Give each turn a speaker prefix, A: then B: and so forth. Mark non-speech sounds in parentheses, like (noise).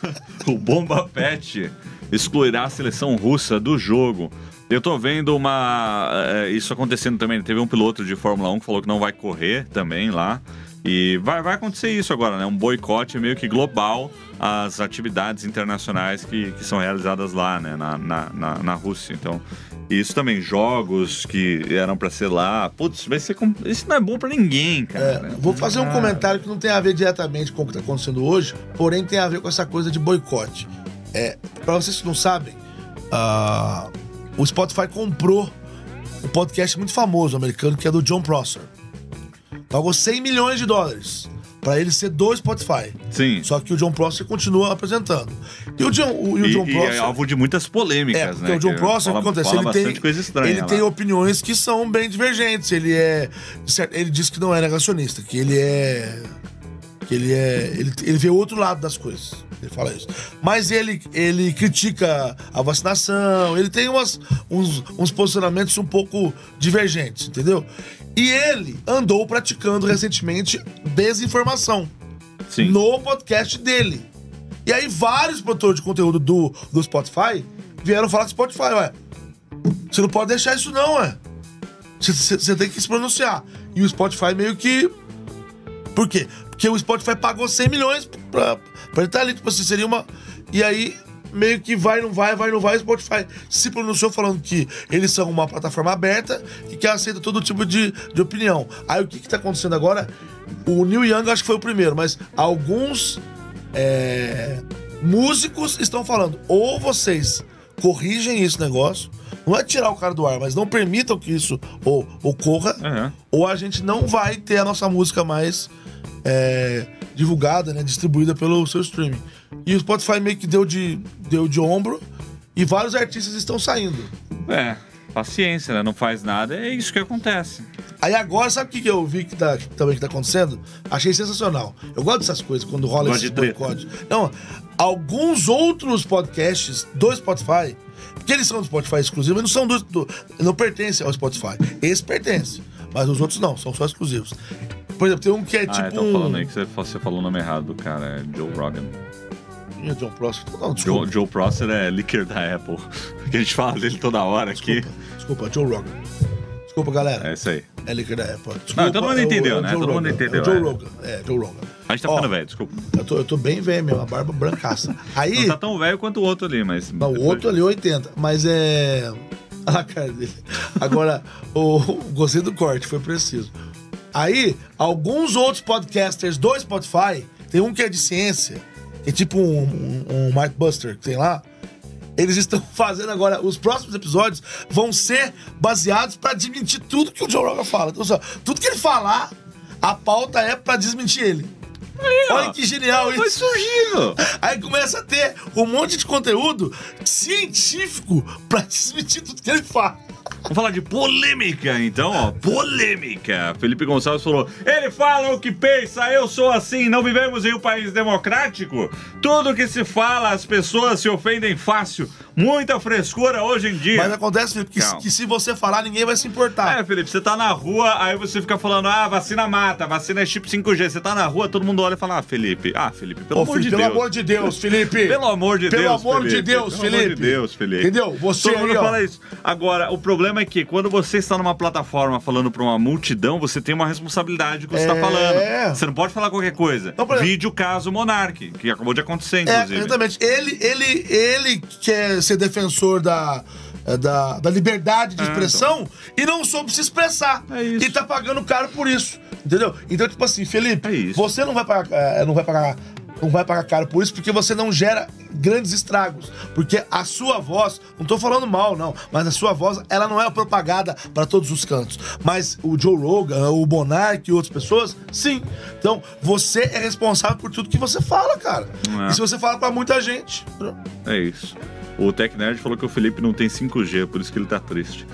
A: (laughs) o Bomba Pet excluirá a seleção russa do jogo. Eu tô vendo uma. é, isso acontecendo também. Teve um piloto de Fórmula 1 que falou que não vai correr também lá. E vai, vai acontecer isso agora, né? Um boicote meio que global às atividades internacionais que, que são realizadas lá, né? Na, na, na, na Rússia. Então, isso também, jogos que eram pra ser lá. Putz, vai ser. com- Isso não é bom pra ninguém, cara.
B: É, vou fazer um
A: Ah.
B: comentário que não tem a ver diretamente com o que está acontecendo hoje, porém tem a ver com essa coisa de boicote. É, para vocês que não sabem, ah, o Spotify comprou um podcast muito famoso americano que é do John Prosser. Pagou 100 milhões de dólares para ele ser do Spotify.
A: Sim.
B: Só que o John Prosser continua apresentando. E o John, o, e o
A: E,
B: John
A: e
B: Prosser.
A: é alvo de muitas polêmicas,
B: É,
A: né?
B: porque o John Prosser, o que acontece?
A: fala
B: Ele tem,
A: coisa estranha
B: ele
A: lá.
B: tem opiniões que são bem divergentes. Ele é. Ele diz que não é negacionista, que ele é. Que ele é. Ele, ele vê o outro lado das coisas. Ele fala isso. Mas ele, ele critica a vacinação, ele tem umas, uns, uns posicionamentos um pouco divergentes, entendeu? E ele andou praticando recentemente desinformação
A: Sim.
B: no podcast dele. E aí vários produtores de conteúdo do, do Spotify vieram falar com o Spotify, ué. Você não pode deixar isso não, ué. Você- tem que se pronunciar. E o Spotify meio que... Por quê? Porque o Spotify pagou 100 milhões pra, pra ele estar ali. Tipo assim, seria uma... E aí, meio que vai, não vai, vai, não vai. O Spotify se pronunciou falando que eles são uma plataforma aberta e que aceita todo tipo de, de opinião. Aí o que que tá acontecendo agora? O Neil Young acho que foi o primeiro, mas alguns é, músicos estão falando, ou vocês corrigem esse negócio, não é tirar o cara do ar, mas não permitam que isso o- ocorra,
A: Aham.
B: ou a gente não vai ter a nossa música mais é, divulgada, né, distribuída pelo seu streaming. E o Spotify meio que deu de, deu de ombro e vários artistas estão saindo.
A: É, paciência, né? Não faz nada, é isso que acontece.
B: Aí agora, sabe o que que eu vi que, tá, que também que tá acontecendo? Achei sensacional. Eu gosto dessas coisas, quando rola
A: Gosta
B: esses
A: de treta.
B: boicotes. Não, alguns outros podcasts do Spotify, porque eles são do Spotify exclusivo, eles não são do, do- não pertencem ao Spotify. Esse pertence, mas os outros não, são só exclusivos. Por exemplo, tem um que é
A: ah,
B: tipo
A: estão
B: um...
A: falando aí que você, você falou o nome errado do cara, é Joe Rogan.
B: Ih, John Prosser. Não, desculpa.
A: Joe Prosser é líquido da Apple. (laughs) Que a gente fala dele toda hora aqui.
B: Desculpa, Joe Rogan. Desculpa, galera.
A: É isso aí.
B: É líquido da Apple. Desculpa,
A: todo mundo
B: é o-
A: entendeu,
B: é o
A: né?
B: Joe
A: Todo mundo
B: Rogan.
A: entendeu,
B: É Joe
A: é.
B: Rogan. É, Joe Rogan.
A: A gente tá ficando velho, desculpa.
B: Eu tô, eu tô bem velho mesmo, a barba brancaça. Aí.
A: Não tá tão velho quanto o outro ali, mas.
B: Não, o outro ali é 80, mas é. (laughs) Olha a cara dele. Agora, o, gostei do corte, foi preciso. Aí, alguns outros podcasters do Spotify, tem um que é de ciência, que é tipo um, um, um Mark Buster tem lá. Eles estão (laughs) fazendo agora, os próximos episódios vão ser baseados pra desmentir tudo que o Joe Rogan fala. Então, só, tudo que ele falar, a pauta é pra desmentir ele. Olha que genial
A: Foi
B: isso.
A: surgindo!
B: Aí começa a ter um monte de conteúdo científico pra desmentir tudo que ele fala.
A: Vamos falar de polêmica, então, ó. Polêmica. Felipe Gonçalves falou: ele fala o que pensa, eu sou assim, não vivemos em um país democrático? Tudo que se fala, as pessoas se ofendem fácil. Muita frescura hoje em dia.
B: Mas acontece, Felipe, que, que se você falar, ninguém vai se importar.
A: É, Felipe, você tá na rua, aí você fica falando, ah, vacina mata, vacina é chip 5G. Você tá na rua, todo mundo olha e fala, ah, Felipe, ah, Felipe, pelo
B: Ô,
A: amor
B: Felipe,
A: de
B: pelo
A: Deus.
B: amor de Deus, Felipe. (laughs)
A: Pelo amor de
B: Pelo
A: Deus,
B: amor
A: Felipe.
B: de Deus,
A: Pelo amor
B: Felipe.
A: de Deus, Felipe.
B: Entendeu? Você
A: Todo mundo
B: aí, ó.
A: fala isso. Agora, o problema é que quando você está numa plataforma falando pra uma multidão, você tem uma responsabilidade com o que você
B: É.
A: tá falando. Você não pode falar qualquer coisa.
B: Não, exemplo-
A: Vídeo caso Monark, que acabou de acontecer,
B: É,
A: inclusive.
B: exatamente. Ele, ele, ele quer ser defensor da, da, da liberdade de
A: É,
B: expressão e não soube se expressar.
A: É isso.
B: E tá pagando caro por isso. Entendeu? Então, tipo assim, Felipe,
A: É
B: você não vai pagar, eh, não vai pagar. Não vai pagar caro por isso porque você não gera grandes estragos. Porque a sua voz, não tô falando mal, não, mas a sua voz, ela não é propagada para todos os cantos. Mas o Joe Rogan, o Monark e outras pessoas, sim. Então, você é responsável por tudo que você fala, cara.
A: É.
B: E se você fala pra muita gente.
A: É isso. O Tech Nerd falou que o Felipe não tem 5G, por isso que ele tá triste.